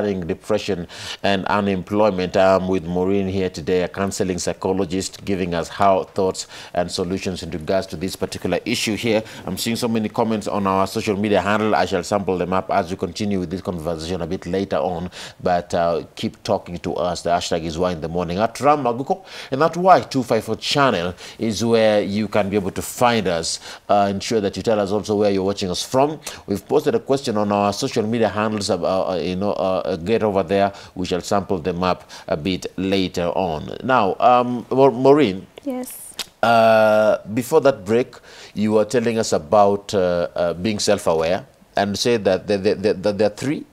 regarding depression and unemployment. I'm with Maureen here today, a counseling psychologist, giving us how thoughts and solutions in regards to this particular issue here. I'm seeing so many comments on our social media handle. I shall sample them up as we continue with this conversation a bit later on. But uh, keep talking to us. The hashtag is Why in the Morning at Ram Maguko. And that Y254 channel is where you can be able to find us. Uh, ensure that you tell us also where you're watching us from. We've posted a question on our social media handles. About, uh, you know, uh, get over there. We shall sample them up a bit later on. Now, um, Maureen, Yes. uh, before that break, you were telling us about uh, uh, being self-aware and said that there, there, there, there are three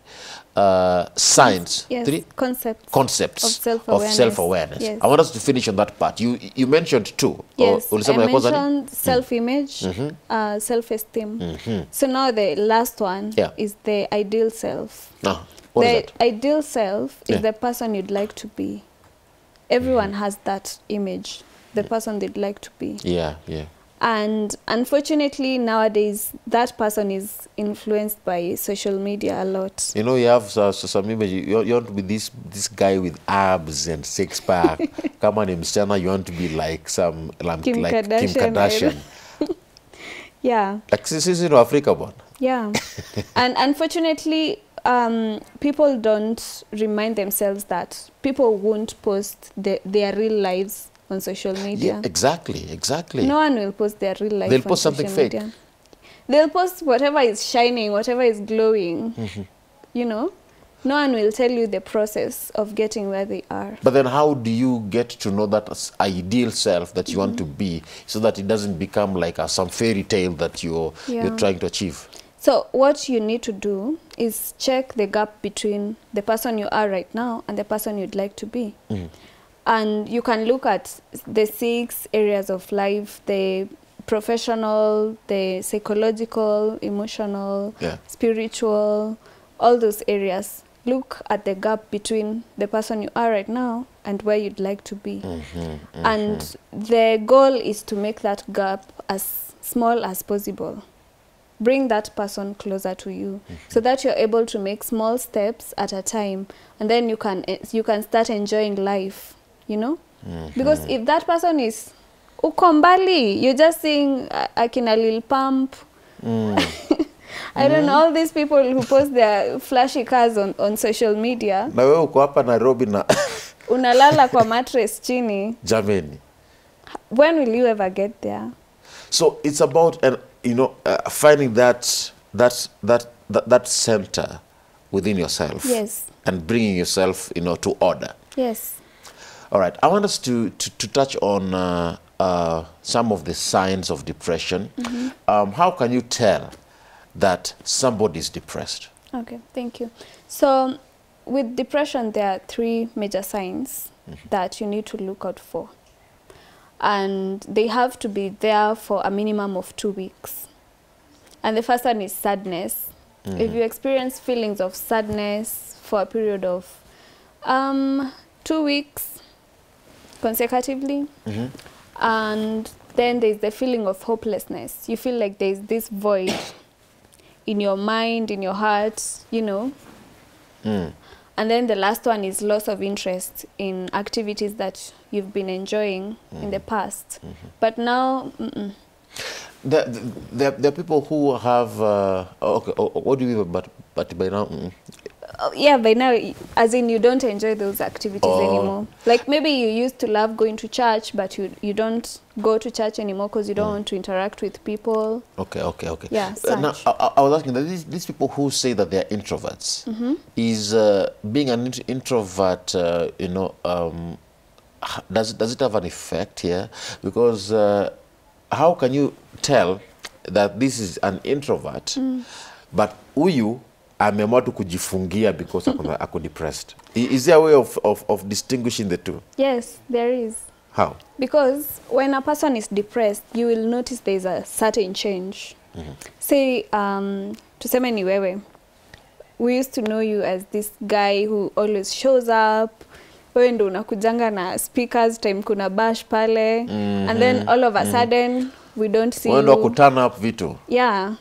uh, signs, Yes. three Concepts. concepts Of self-awareness. self-awareness. Yes. I want us to finish on that part. You you mentioned two. Yes, Or- ulisema I ya kwanza ni? mentioned self-image, uh, self-esteem. Mhm. So now the last one Yeah. is the ideal self. No. What is the ideal self is Yeah. the person you'd like to be. Everyone has that image, the person they'd like to be. Yeah, yeah. And unfortunately, nowadays, that person is influenced by social media a lot. You know, you have uh, some image. You, you want to be this this guy with abs and six pack. Come on, msichana, you want to be like some like Kim like Kim Kardashian, Kardashian. Yeah. like sisi in Africa, bwana. Yeah. and unfortunately, um, people don't remind themselves that people won't post the, their real lives on social media. Yeah, exactly, exactly. No one will post their real life. They'll on post something social fake. Media. They'll post whatever is shining, whatever is glowing. Mm-hmm. You know, no one will tell you the process of getting where they are. But then, how do you get to know that ideal self that you want to Mm-hmm. be, so that it doesn't become like a, some fairy tale that you're Yeah. you're trying to achieve? So what you need to do is check the gap between the person you are right now and the person you'd like to be. Mhm. And you can look at the six areas of life, the professional, the psychological, emotional, Yeah. spiritual, all those areas. Look at the gap between the person you are right now and where you'd like to be. Mhm, And the goal is to make that gap as small as possible. Bring that person closer to you mm -hmm. so that you're able to make small steps at a time and then you can eh, you can start enjoying life, you know? mm -hmm. Because if that person is uko mbali, you're just seeing akina Lil Pump, Mm. I don't know, all these people who post their flashy cars on, on social media, na wewe uko hapa Nairobi na unalala kwa mattress chini. jameni. When will you ever get there? So it's about and you know uh, finding that that that that, that center within yourself. Yes. And bringing yourself, you know, to order. Yes. All right. I want us to to, to touch on uh, uh, some of the signs of depression. Um, how can you tell that somebody is depressed? Okay, thank you. So, with depression, there are three major signs that you need to look out for. And they have to be there for a minimum of two weeks. And the first one is sadness. Mm -hmm. If you experience feelings of sadness for a period of um, two weeks consecutively, mm -hmm. and then there's the feeling of hopelessness. You feel like there's this void in your mind, in your heart, you know. Mm. And then the last one is loss of interest in activities that you've been enjoying mm. in the past. Mm -hmm. But now, mm-mm. There, there, there are people who have. Uh, okay. oh, oh, what do you mean? But but by now. Oh, yeah, by now, as in you don't enjoy those activities Oh. anymore. Like maybe you used to love going to church, but you you don't go to church anymore because you don't mm. want to interact with people. Okay, okay, okay. Yeah, Uh, now. I, I- was asking that these, these people who say that they are introverts, mm -hmm. is uh, being an introvert, uh, you know, um, does, it- does it have an effect here? Because uh, how can you tell that this is an introvert, mm. but huyu ameamua tu kujifungia because ako, ako depressed? Is there a way of, of, of distinguishing the two? Yes, there is. How? Because when a person is depressed, you will notice there is a certain change. Mm -hmm. Say, um, tuseme ni wewe. We used to know you as this guy who always shows up. Wewe ndo unakujanga na speakers time kuna bash pale. Mm -hmm. And then all of a sudden, mm -hmm. we don't see Mwendo wa you. kuturn up vitu. Yeah.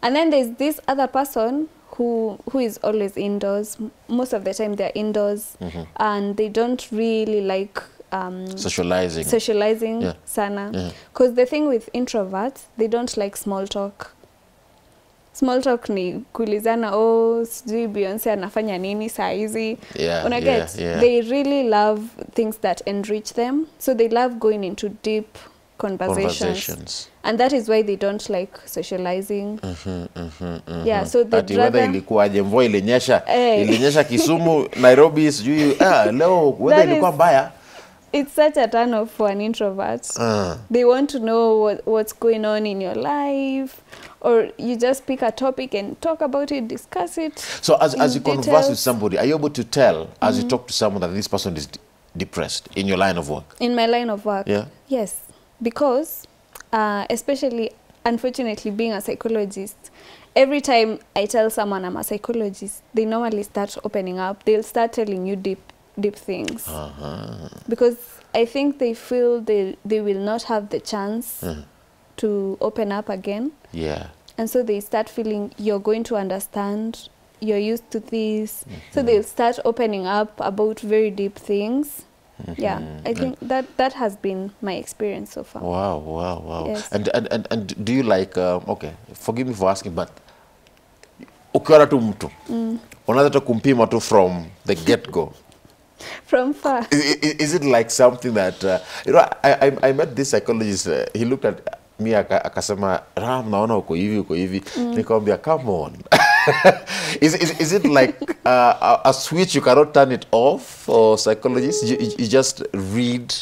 And then there's this other person who who is always indoors. Most of the time they're indoors, mm -hmm. and they don't really like um, Socializing. socializing Yeah. sana. because Yeah. The thing with introverts, they don't like small talk. Small talk ni kuulizana, oh, sijui Beyonce anafanya nini saa hizi. Yeah, Una yeah, yeah. They really love things that enrich them. So they love going into deep conversations. Conversations. And that is why they don't like socializing. Mm -hmm, mm -hmm, mm -hmm. Yeah, so the weather ilikuwaje? Mvua ilinyesha, hey. ilinyesha Kisumu, Nairobi, sijui ah, leo weather ilikuwa mbaya. It's such a turn off for an introvert. Uh. They want to know what, what's going on in your life, or you just pick a topic and talk about it, discuss it. So as, as you details. converse with somebody, are you able to tell as you talk to someone that this person is d- depressed in your line of work? In my line of work, Yeah. yes, because uh, especially, unfortunately, being a psychologist, every time I tell someone I'm a psychologist, they normally start opening up. They'll start telling you deep, deep things Uh-huh. because I think they feel they they will not have the chance Uh, to open up again. yeah. And so they start feeling you're going to understand, you're used to this. Mm-hmm. So they'll start opening up about very deep things. Yeah, Mm-hmm. I think that that has been my experience so far. Wow, wow, wow. Yes. And, and, and, and do you like, um, okay, forgive me for asking, but ukiona tu mtu unaweza tu kumpima tu from the get go From far. is, is, it like something that uh, you know I, I, I met this psychologist uh, he looked at me aka- akasema ram naona uko hivi uko hivi nikamwambia come on is, is, is it like uh, a, a switch you cannot turn it off for psychologists you, you you just read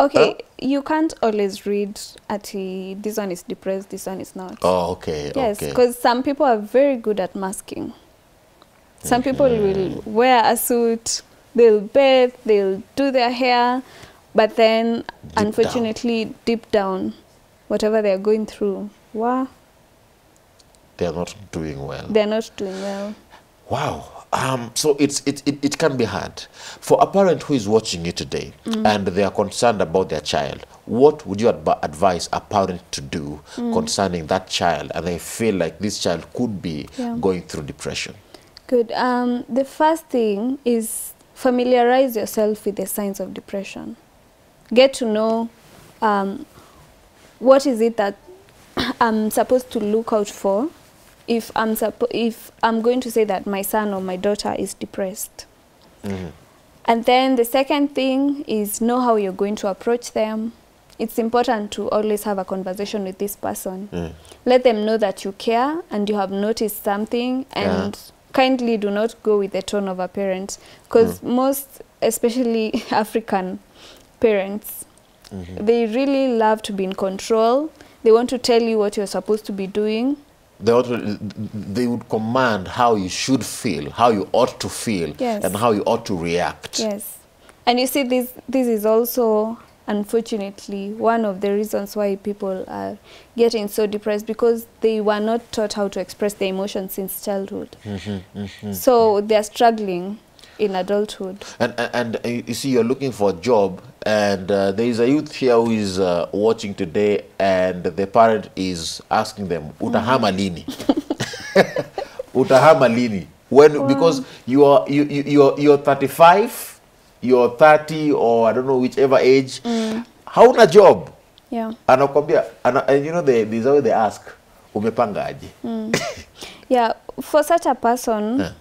Okay, Huh? you can't always read at this one is depressed, this one is not. oh okay yes, okay because some people are very good at masking. Some people will wear a suit, they'll bathe, they'll do their hair, but then down. unfortunately, deep down, whatever they're going through, wow, they're not doing well they're not doing well. Wow. Um, so it's it, it, it can be hard for a parent who is watching you today and they are concerned about their child. What would you adv- advise a parent to do concerning that child, and they feel like this child could be Yeah. going through depression? Good. Um, the first thing is familiarize yourself with the signs of depression. Get to know um, what is it that I'm supposed to look out for if I'm suppo- if I'm going to say that my son or my daughter is depressed. Mm -hmm. And then the second thing is know how you're going to approach them. It's important to always have a conversation with this person. Mm. Let them know that you care and you have noticed something and yeah. kindly do not go with the tone of a parent because mm. most especially African parents mm -hmm. they really love to be in control. They want to tell you what you're supposed to be doing. They, ought to, they would command how you should feel, how you ought to feel, Yes. and how you ought to react. Yes. And you see, this, this is also, unfortunately, one of the reasons why people are getting so depressed because they were not taught how to express their emotions since childhood. So they're struggling in adulthood. And, and, and you see, you're looking for a job, and uh, there is a youth here who is uh, watching today, and the parent is asking them, "Utahama lini? Utahama lini?" When wow. because you are you, you you're you're 35, you're 30, or I don't know whichever age. mm. Hauna job, Yeah. anakwambia, ana, and you know they, this how they ask, umepangaje? Yeah. For such a person, Yeah.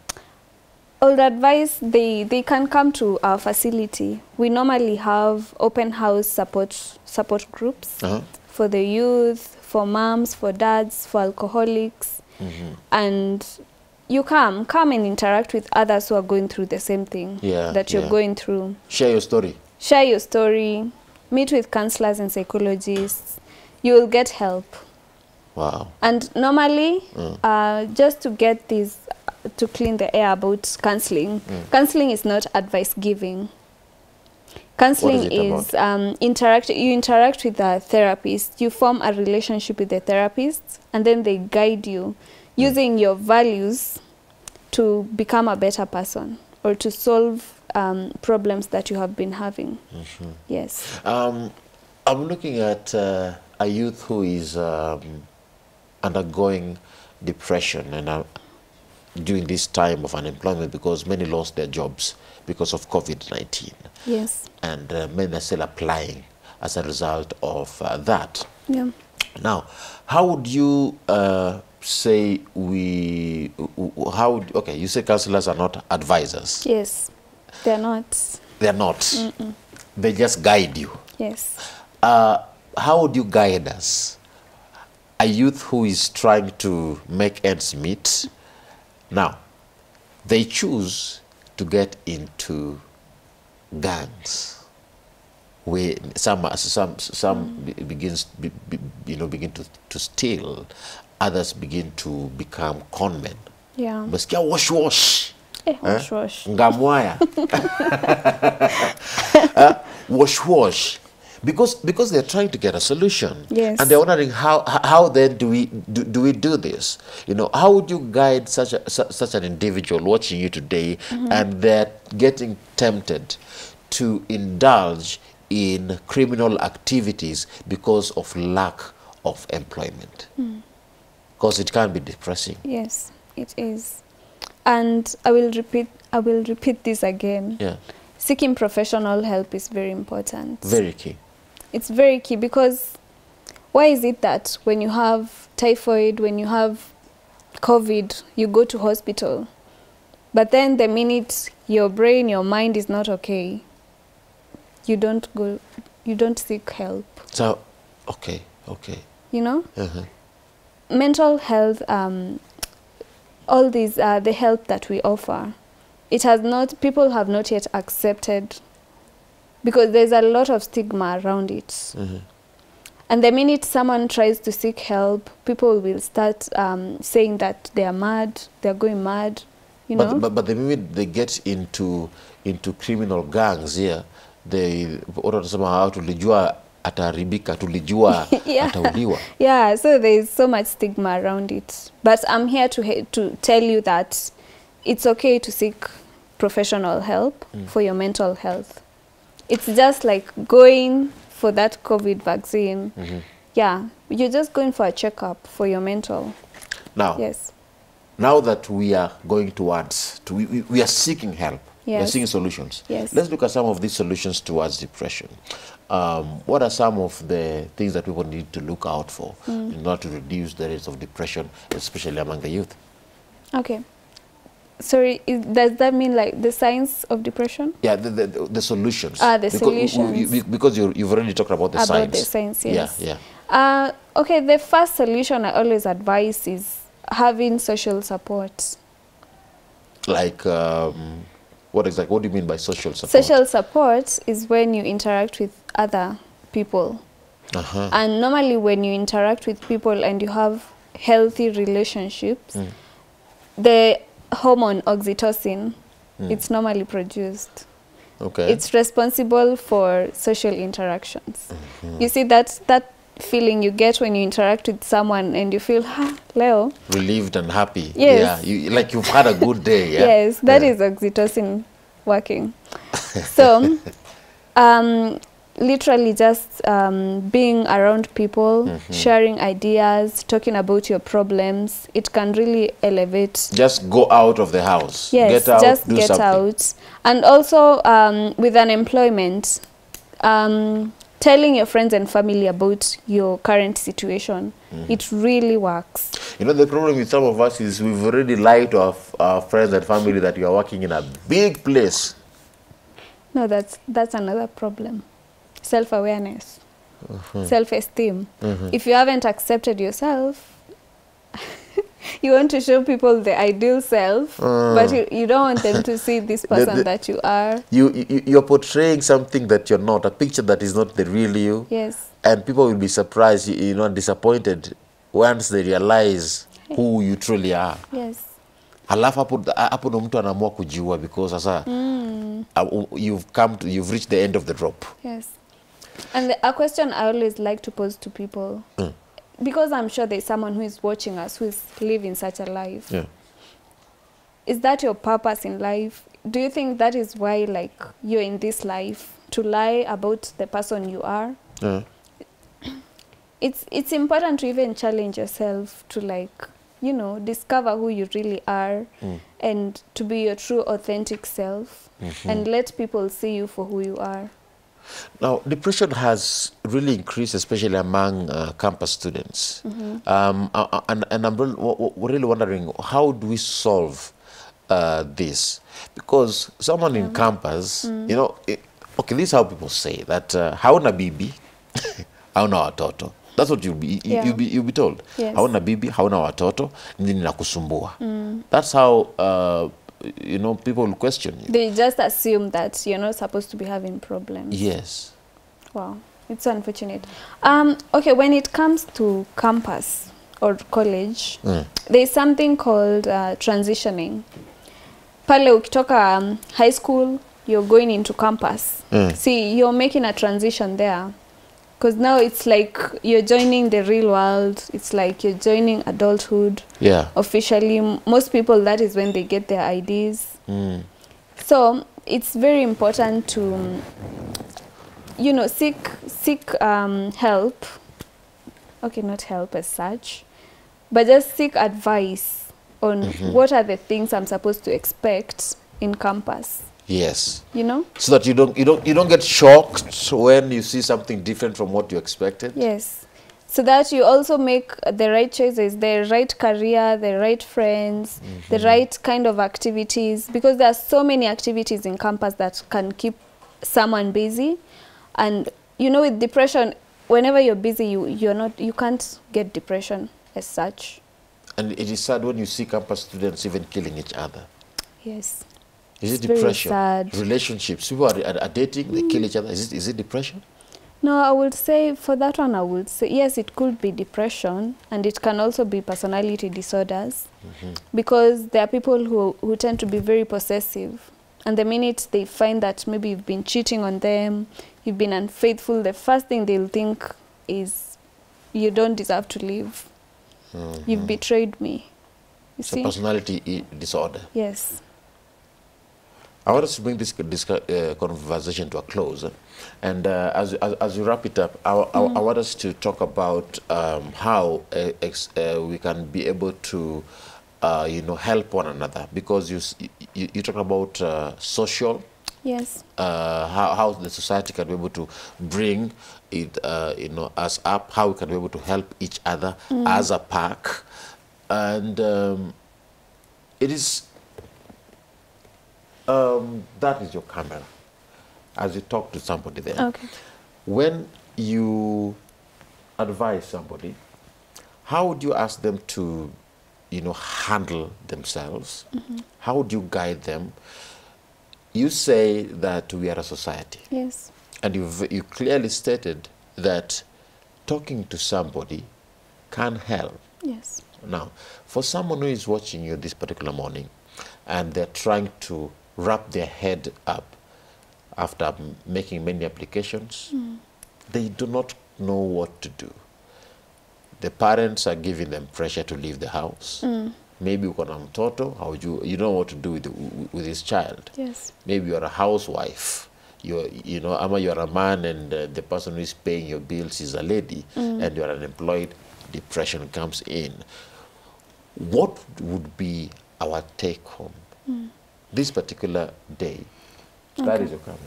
I would advise they, they can come to our facility. We normally have open house support support groups Uh-huh. For the youth, for moms, for dads, for alcoholics, Mm -hmm. and you come come and interact with others who are going through the same thing Yeah, that you're yeah. going through. Share your story. Share your story. Meet with counselors and psychologists. You will get help. Wow. And normally, Mm. uh, just to get this, to clean the air about counseling, Mm. counseling is not advice giving. Counseling is um, interact. You interact with the therapist. You form a relationship with the therapist, and then they guide you using your values to become a better person or to solve um, problems that you have been having. Yes. Um, I'm looking at uh, a youth who is um, undergoing depression, and I, during this time of unemployment because many lost their jobs because of COVID-19 Yes. and uh, many are still applying as a result of uh, that. Yeah. Now, how would you uh, say we, how, would- okay, you say counselors are not advisors. Yes. They're not. They're not. They just guide you. Yes. Uh, how would you guide us? A youth who is trying to make ends meet. Now, they choose to get into gangs. Where some some some be- begins be, be, you know begin to, to steal, others begin to become conmen. Yeah. Umesikia wash wash. Eh, wash, wash. ngamwaya Uh, wash wash because because they're trying to get a solution Yes. and they're wondering how how then do we do, do we do this you know how would you guide such a su- such an individual watching you today mm-hmm. and they're getting tempted to indulge in criminal activities because of lack of employment hmm. because it can be depressing Yes, it is. And I will repeat I will repeat this again. yeah Seeking professional help is very important. very key it's very key because why is it that when you have typhoid, when you have COVID, you go to hospital, but then the minute your brain, your mind is not okay, you don't go, you don't seek help. so okay okay You know, uh-huh. mental health, um, all these are the help that we offer. It has not, people have not yet accepted because there's a lot of stigma around it. Mm -hmm. And the minute someone tries to seek help, people will start um, saying that they are mad, they are going mad, you but, know. but, but the minute they get into into criminal gangs here they wanasema "Ah, tulijua ataharibika tulijua Yeah. atauliwa yeah, so there is so much stigma around it. But I'm here to to tell you that it's okay to seek professional help mm. for your mental health. It's just like going for that COVID vaccine. Yeah, you're just going for a checkup for your mental. now Yes. now that we are going towards to, we, we- are seeking help Yes. we are seeking solutions Yes. let's look at some of these solutions towards depression um, what are some of the things that people need to look out for in order to reduce the rates of depression especially among the youth Okay. Sorry, is, does that mean like the signs of depression? yeah the, the, the solutions Ah, the because, solutions. you- because you you've already talked about the About signs the signs, yes. yeah yeah Uh, okay, the first solution I always advise is having social support. like um, what exactly what do you mean by social support Social support is when you interact with other people. uh-huh. And normally, when you interact with people and you have healthy relationships, Mm. the hormone oxytocin, Mm. it's normally produced. okay It's responsible for social interactions. Mm-hmm. You see that that feeling you get when you interact with someone and you feel, ha, Leo. relieved and happy Yes. yeah you, like you've had a good day yeah Yes, that Yeah. is oxytocin working. so, um, literally just um, being around people, Mm-hmm. sharing ideas, talking about your problems, it can really elevate. just go out of the house Yes, get out just get something out. And also um, with unemployment, um, telling your friends and family about your current situation, Mm-hmm. it really works. you know the problem with some of us is we've already lied to our, our friends and family that you are working in a big place No, that's that's another problem. Self-awareness, mm -hmm. self-esteem. mm -hmm. If you haven't accepted yourself, you want to show people the ideal self, mm. but you, you don't want them to see this person the- the, that you are. you, you you're portraying something that you're not a picture that is not the real you Yes, and people will be surprised you, you know disappointed once they realize who you truly are yes, alafu hapo hapo ndo mtu anaamua kujiua because sasa uh, you've come to, you've reached the end of the drop yes. And the, a question I always like to pose to people, because I'm sure there's someone who is watching us who is living such a life. yeah is that your purpose in life do you think that is why like you're in this life to lie about the person you are yeah it's it's important to even challenge yourself to like you know, discover who you really are Mm. and to be your true authentic self Mm-hmm. and let people see you for who you are. Now, depression has really increased, especially among uh, campus students. Um, uh, um, and, and I'm really, wondering how do we solve uh, this? Because someone in campus, mm -hmm. you know, it, okay, this is how people say that uh, hauna bibi, hauna watoto. That's what you'll be, you, Yeah. you'll be, you'll be told. Yes. Hauna bibi, hauna watoto, nini nakusumbua. That's how, uh, you know, people will question you. They just assume that you're not supposed to be having problems. Yes. Wow, it's unfortunate. Um, okay, when it comes to campus or college, Mm. there's something called uh, transitioning. Pale ukitoka um, high school, you're going into campus. Mm. See, you're making a transition there. Because now it's like you're joining the real world. It's like you're joining adulthood Yeah. officially. Most people, that is when they get their IDs. Mm. So it's very important to, um, you know, seek seek um, help. Okay, not help as such, but just seek advice on Mhm. what are the things I'm supposed to expect in campus. Yes. You know? so that you don't you don't you don't get shocked when you see something different from what you expected Yes. So that you also make the right choices, the right career, the right friends, the mm-hmm. right kind of activities, because there are so many activities in campus that can keep someone busy. And you know, with depression, whenever you're busy, you you're not you can't get depression as such. and it is sad when you see campus students even killing each other Yes. Is It's it very depression sad. relationships people are, are, are dating they kill each other is it is it depression No, I would say for that one, I would say yes, it could be depression, and it can also be personality disorders, mm-hmm. because there are people who who tend to be very possessive, and the minute they find that maybe you've been cheating on them, you've been unfaithful, the first thing they'll think is, you don't deserve to live. You've mm-hmm. betrayed me. You it's a see? personality disorder Yes. I want us to bring this, this uh, conversation to a close. And uh, as, as, as we wrap it up, I, I, I want us to talk about um, how uh, ex, uh, we can be able to, uh, you know, help one another. Because you, you, you talk about uh, social, Yes. uh, how, how the society can be able to bring it, uh, you know, us up, how we can be able to help each other as a pack. And um, it is um, that is your camera as you talk to somebody there. Okay. When you advise somebody, how would you ask them to, you know, handle themselves? How would you guide them? You say that we are a society, Yes. and you've, you clearly stated that talking to somebody can help. Yes. Now, for someone who is watching you this particular morning and they're trying to wrap their head up after making many applications, Mm. they do not know what to do. The parents are giving them pressure to leave the house. Mm. Maybe uko na mtoto, how you you don't know what to do with, with his child. Yes. Maybe you're a housewife. You're, you know, ama you're a man and uh, the person who is paying your bills is a lady mm. and you're unemployed, depression comes in. What would be our take home this particular day? That is your camera.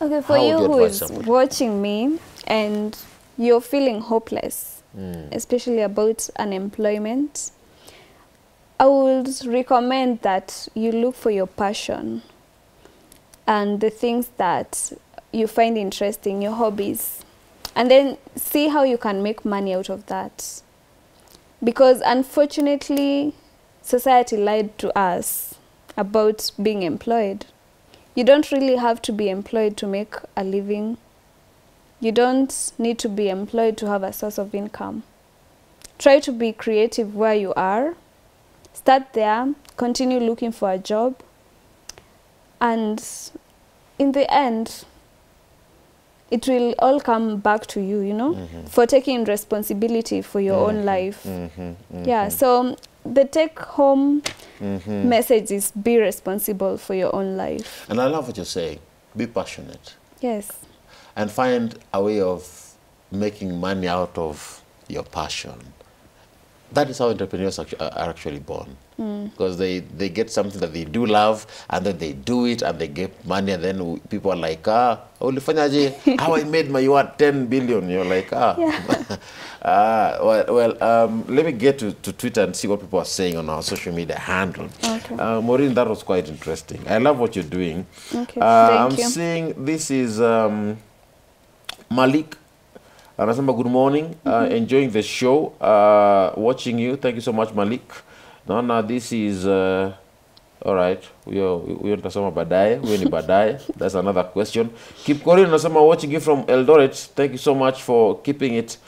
Okay, for How you who somebody? watching me and you're feeling hopeless, hmm. especially about unemployment, I would recommend that you look for your passion and the things that you find interesting, your hobbies, and then see how you can make money out of that. Because unfortunately, society lied to us about being employed. You don't really have to be employed to make a living. You don't need to be employed to have a source of income. Try to be creative where you are. Start there, continue looking for a job. And in the end, it will all come back to you, you know, mm-hmm. for taking responsibility for your own mm-hmm. life. Mm-hmm. Yeah, so the take home Mm-hmm. message is be responsible for your own life. And I love what you're saying. Be passionate Yes. and find a way of making money out of your passion. That is how entrepreneurs are actually born. Because they they get something that they do love and then they do it and they get money and then people are like ah ulifanyaje how i made my what 10 billion? You're like ah. Ah well, well um, let me get to, to twitter and see what people are saying on our social media handle. Okay. uh, maureen that was quite interesting. I love what you're doing. Okay, uh, i'm you. seeing this is um, malik anasema good morning. Uh, enjoying the show. Uh, watching you. Thank you so much malik. Naona this is uh, all right. Huyo huyo nitasoma baadaye. Huyo ni baadaye. That's another question. Keep anasema watching you from eldoret. Thank you so much for keeping it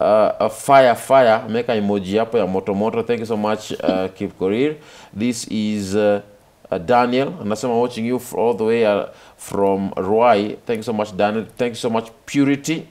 uh, a fire fire. Meka emoji hapo ya moto moto. Thank you so much uh, keep Korir. This is uh, uh, Daniel. Anasema watching you all the way uh, from Ruai. Thank you so much Daniel. Thank you so much Purity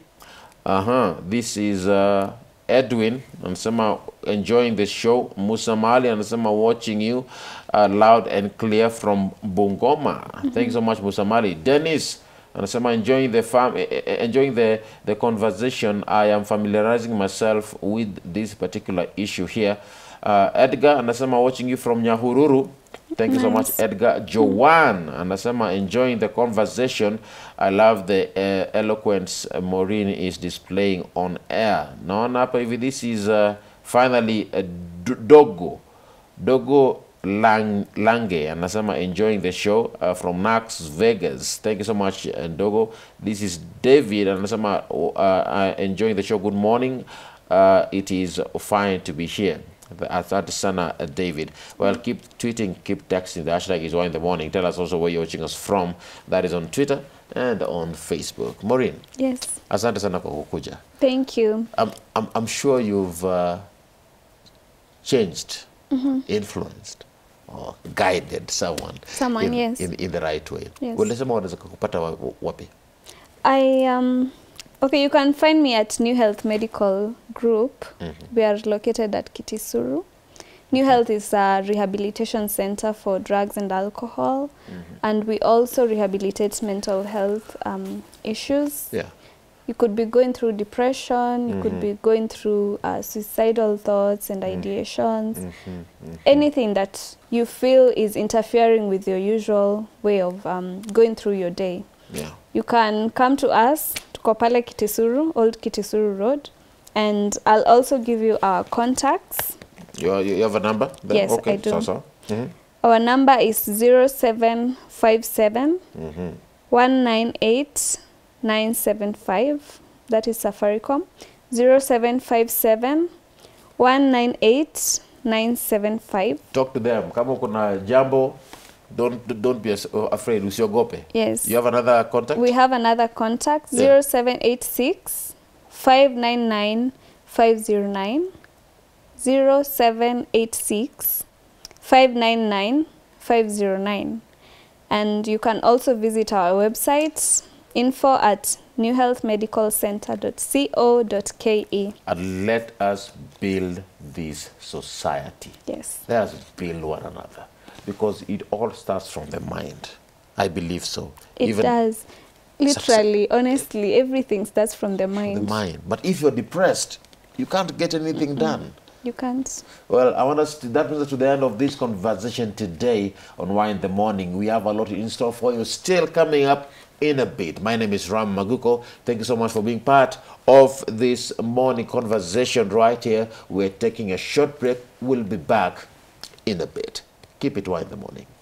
uh-huh. This is uh, Edwin anasema enjoying the show. Musa Mali anasema watching you uh, loud and clear from Bungoma. Mm Thank you so much Musa Mali. Dennis anasema enjoying the fam eh, eh, enjoying the the conversation. I am familiarizing myself with this particular issue here. Uh, Edgar anasema watching you from Nyahururu. Thank you so much Edgar. Joan anasema enjoying the conversation. I love the uh, eloquence uh, Maureen is displaying on air. Naona hapa hivi this is uh, finally uh, Dogo. Dogo Lang, Lange anasema enjoying the show uh, from Nax Vegas. Thank you so much Dogo. This is David anasema uh, enjoying the show. Good morning. Uh, it is fine to be here. Asante sana uh, David. Well, keep tweeting, keep texting. The hashtag is one in the morning. Tell us also where you're watching us from. That is on Twitter and on Facebook. Maureen, Yes. asante sana kwa kukuja. Thank you. I'm, I'm, I'm sure you've uh, changed, mm -hmm. influenced, or guided someone, Someone, in, yes. in, in the right way. Yes. Ulisema wanaweza kukupata wa- wapi? I um okay, you can find me at New Health Medical Group. Mm-hmm. We are located at Kitisuru. New mm-hmm. Health is a rehabilitation center for drugs and alcohol, mm-hmm. and we also rehabilitate mental health um, issues. Yeah. You could be going through depression, you could be going through uh, suicidal thoughts and ideations, anything that you feel is interfering with your usual way of um, going through your day. Yeah. You can come to us, tuko pale Kitisuru, Old Kitisuru Road, and I'll also give you our contacts. You, you have a number? there? Yes, okay. I do. So, so. Mm -hmm. Our number is 0757 198 975. That is Safaricom. 0757 198 975. Talk to them. Kama kuna jambo, don't, don't be as- uh, afraid. Usiogope. Yes. You have another contact? We have another contact Yeah. 0786 599 509 0786 599 509 and you can also visit our website info at newhealthmedicalcenter.co.ke and let us build this society. yes Let us build one another because it all starts from the mind. I believe so. it does literally honestly everything starts from the mind. the mind. But if you're depressed, you can't get anything done. you can't Well, I want us to, that brings us to the end of this conversation today on Why in the Morning. We have a lot in store for you still coming up in a bit. My name is Ram Maguko. Thank you so much for being part of this morning conversation right here. We're taking a short break. We'll be back in a bit. Keep it Why in the Morning.